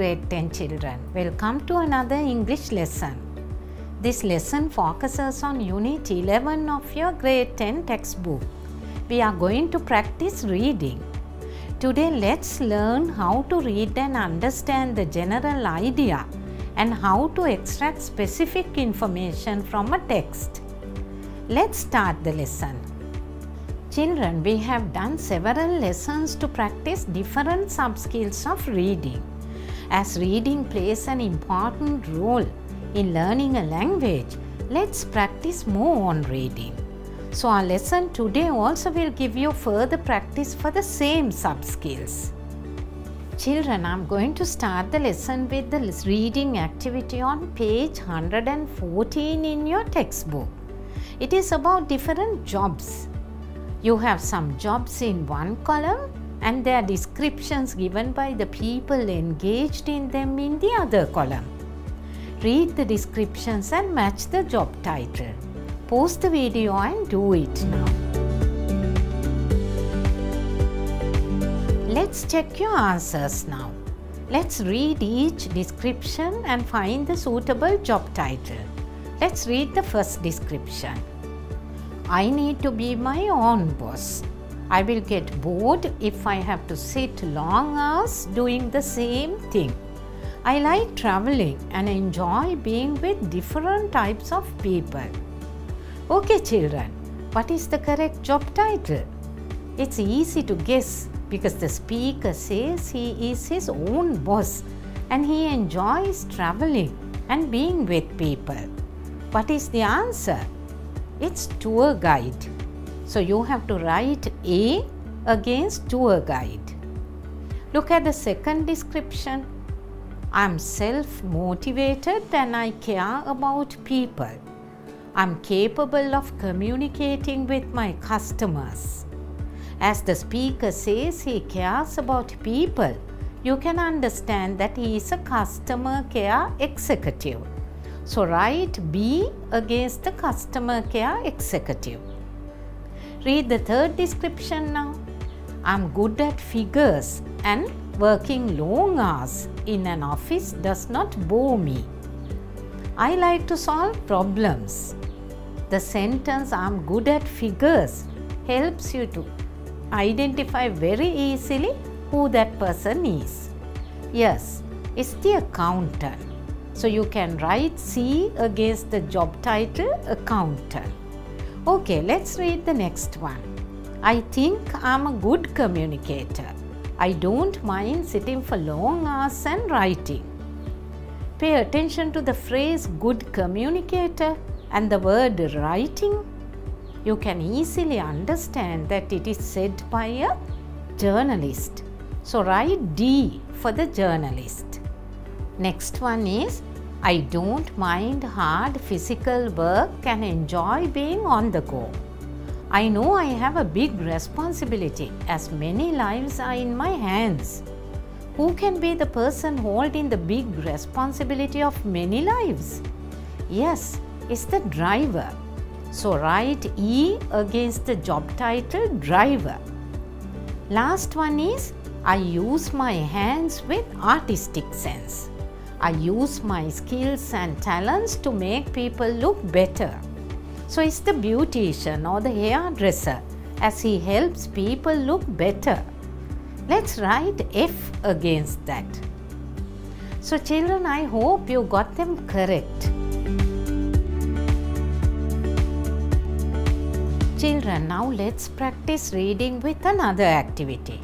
grade 10 children. Welcome to another English lesson. This lesson focuses on Unit 11 of your grade 10 textbook. We are going to practice reading. Today, let's learn how to read and understand the general idea and how to extract specific information from a text. Let's start the lesson. Children, we have done several lessons to practice different sub-skills of reading. As reading plays an important role in learning a language, let's practice more on reading. So our lesson today also will give you further practice for the same sub-skills. Children, I'm going to start the lesson with the reading activity on page 114 in your textbook. It is about different jobs you have some jobs in one column and their descriptions given by the people engaged in them in the other column. Read the descriptions and match the job title. Pause the video and do it now. Let's check your answers now. Let's read each description and find the suitable job title. Let's read the first description. I need to be my own boss. I will get bored if I have to sit long hours doing the same thing. I like traveling and enjoy being with different types of people. Okay, children, what is the correct job title? It's easy to guess because the speaker says he is his own boss and he enjoys traveling and being with people. What is the answer? it's tour guide. So you have to write A against tour guide. Look at the second description. I'm self motivated and I care about people. I'm capable of communicating with my customers. As the speaker says he cares about people, you can understand that he is a customer care executive. So write B against the customer care executive. Read the third description now. I'm good at figures and working long hours in an office does not bore me. I like to solve problems. The sentence I'm good at figures helps you to identify very easily who that person is. Yes, it's the accountant. So you can write C against the job title accountant. Okay, let's read the next one. I think I'm a good communicator. I don't mind sitting for long hours and writing. Pay attention to the phrase good communicator and the word writing. You can easily understand that it is said by a journalist. So write D for the journalist. Next one is I don't mind hard physical work and enjoy being on the go. I know I have a big responsibility as many lives are in my hands. Who can be the person holding the big responsibility of many lives? Yes, it's the driver. So write E against the job title driver. Last one is I use my hands with artistic sense. I use my skills and talents to make people look better. So it's the beautician or the hairdresser as he helps people look better. Let's write F against that. So children, I hope you got them correct. Children, now let's practice reading with another activity.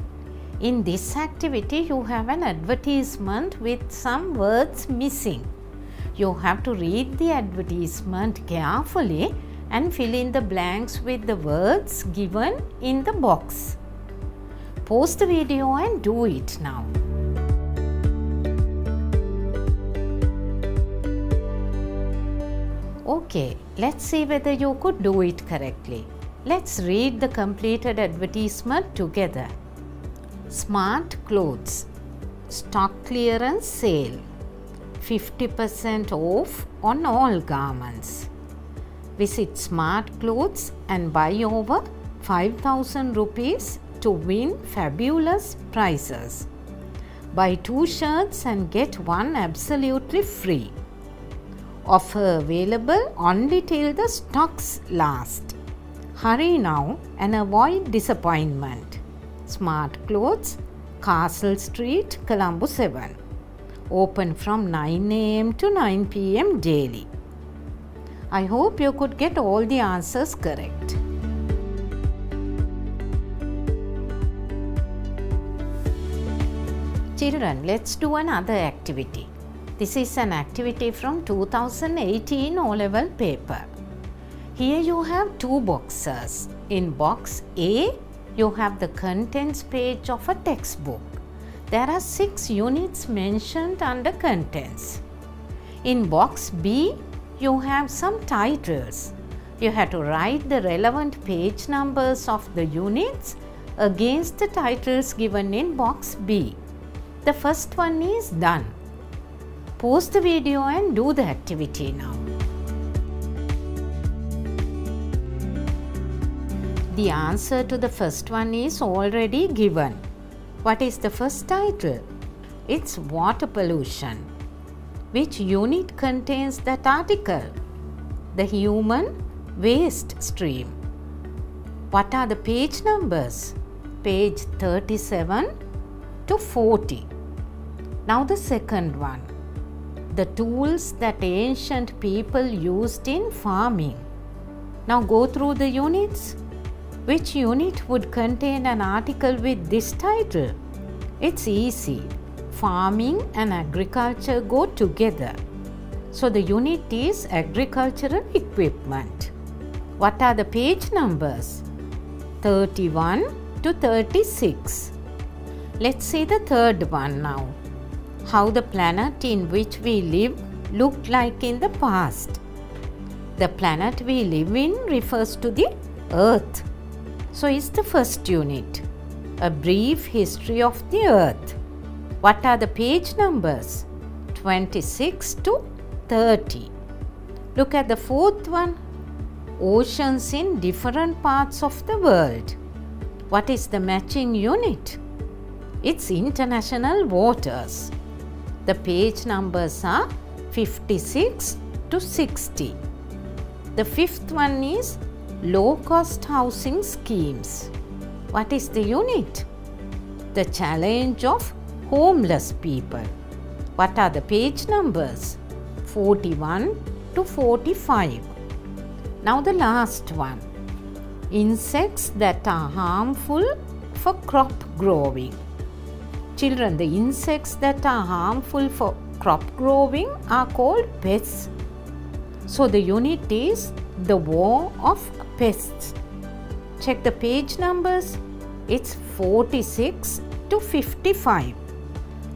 In this activity, you have an advertisement with some words missing. You have to read the advertisement carefully and fill in the blanks with the words given in the box. Pause the video and do it now. Okay, let's see whether you could do it correctly. Let's read the completed advertisement together. Smart clothes. Stock clearance sale. 50% off on all garments. Visit Smart Clothes and buy over 5000 rupees to win fabulous prizes. Buy two shirts and get one absolutely free. Offer available only till the stocks last. Hurry now and avoid disappointment. Smart Clothes, Castle Street, Colombo 7. Open from 9 am to 9 pm daily. I hope you could get all the answers correct. Children, let's do another activity. This is an activity from 2018 O-level paper. Here you have two boxes. In box A, you have the contents page of a textbook. There are six units mentioned under contents. In box B, you have some titles. You have to write the relevant page numbers of the units against the titles given in box B. The first one is done. Pause the video and do the activity now. The answer to the first one is already given. What is the first title? It's water pollution. Which unit contains that article? The human waste stream. What are the page numbers? Page 37 to 40. Now the second one the tools that ancient people used in farming. Now go through the units. Which unit would contain an article with this title? It's easy. Farming and agriculture go together. So the unit is agricultural equipment. What are the page numbers? 31 to 36. Let's see the third one now how the planet in which we live looked like in the past. The planet we live in refers to the Earth. So is the first unit. A brief history of the Earth. What are the page numbers? 26 to 30. Look at the fourth one. Oceans in different parts of the world. What is the matching unit? It's international waters. The page numbers are 56 to 60. The fifth one is low cost housing schemes. What is the unit? The challenge of homeless people. What are the page numbers? 41 to 45. Now the last one. Insects that are harmful for crop growing. Children, the insects that are harmful for crop growing are called pests. So the unit is the war of pests. Check the page numbers. It's 46 to 55.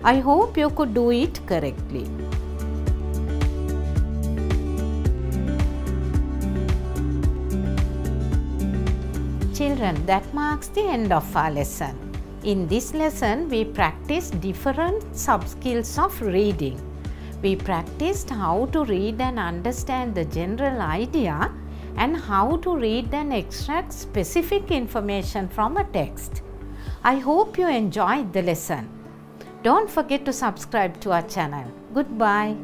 I hope you could do it correctly. Children, that marks the end of our lesson. In this lesson, we practiced different sub-skills of reading. We practiced how to read and understand the general idea and how to read and extract specific information from a text. I hope you enjoyed the lesson. Don't forget to subscribe to our channel. Goodbye.